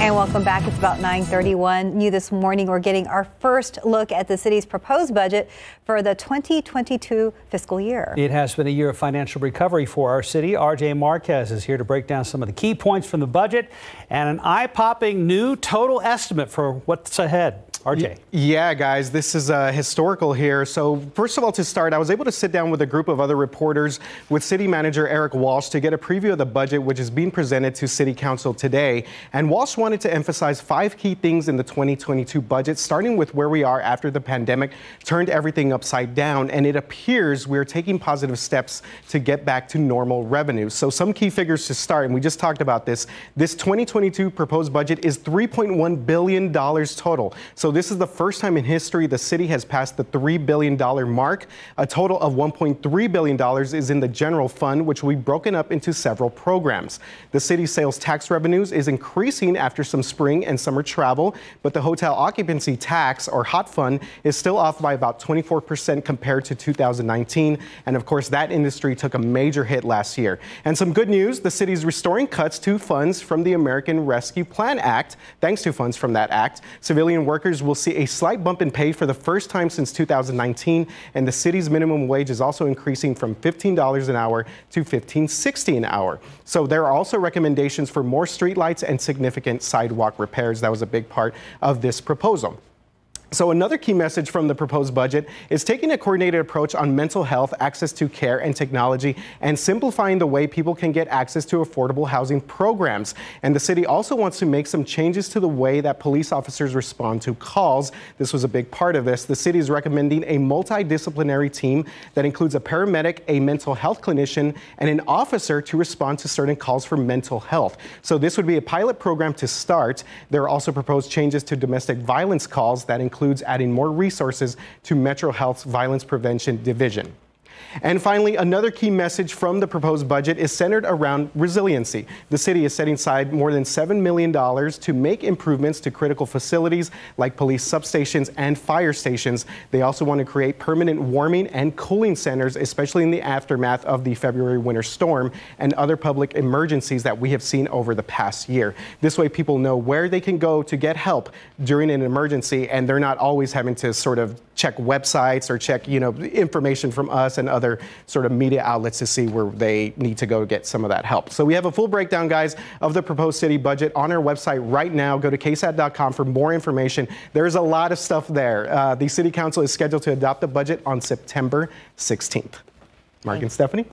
And welcome back. It's about 9:31. New this morning, we're getting our first look at the city's proposed budget for the 2022 fiscal year. It has been a year of financial recovery for our city. RJ Marquez is here to break down some of the key points from the budget and an eye-popping new total estimate for what's ahead. RJ. Yeah, guys, this is uh, historical here. So, first of all, to start, I was able to sit down with a group of other reporters with City Manager Erik Walsh to get a preview of the budget, which is being presented to City Council today. And Walsh wanted to emphasize five key things in the 2022 budget, starting with where we are after the pandemic turned everything upside down. And it appears we're taking positive steps to get back to normal revenue. So, some key figures to start, and we just talked about this. This 2022 proposed budget is $3.1 billion total. So, this is the first time in history the city has passed the $3 billion mark. A total of $1.3 billion is in the general fund, which will be broken up into several programs. The city's sales tax revenues is increasing after some spring and summer travel, but the hotel occupancy tax, or HOT fund, is still off by about 24% compared to 2019. And of course, that industry took a major hit last year. And some good news the city's restoring cuts to funds from the American Rescue Plan Act. Thanks to funds from that act, civilian workers will see a slight bump in pay for the first time since 2019, and the city's minimum wage is also increasing from $15 an hour to $15.60 an hour. So there are also recommendations for more streetlights and significant sidewalk repairs. That was a big part of this proposal. So another key message from the proposed budget is taking a coordinated approach on mental health, access to care and technology, and simplifying the way people can get access to affordable housing programs. And the city also wants to make some changes to the way that police officers respond to calls. This was a big part of this. The city is recommending a multidisciplinary team that includes a paramedic, a mental health clinician, and an officer to respond to certain calls for mental health. So this would be a pilot program to start. There are also proposed changes to domestic violence calls that include includes adding more resources to Metro Health's Violence Prevention Division. And finally, another key message from the proposed budget is centered around resiliency. The city is setting aside more than $7 million to make improvements to critical facilities like police substations and fire stations. They also want to create permanent warming and cooling centers, especially in the aftermath of the February winter storm and other public emergencies that we have seen over the past year. This way, people know where they can go to get help during an emergency, and they're not always having to sort of check websites or check, you know, information from us and other sort of media outlets to see where they need to go get some of that help. So we have a full breakdown, guys, of the proposed city budget on our website right now. Go to ksat.com for more information. There's a lot of stuff there. Uh, the city council is scheduled to adopt the budget on September 16th. Mark and Stephanie?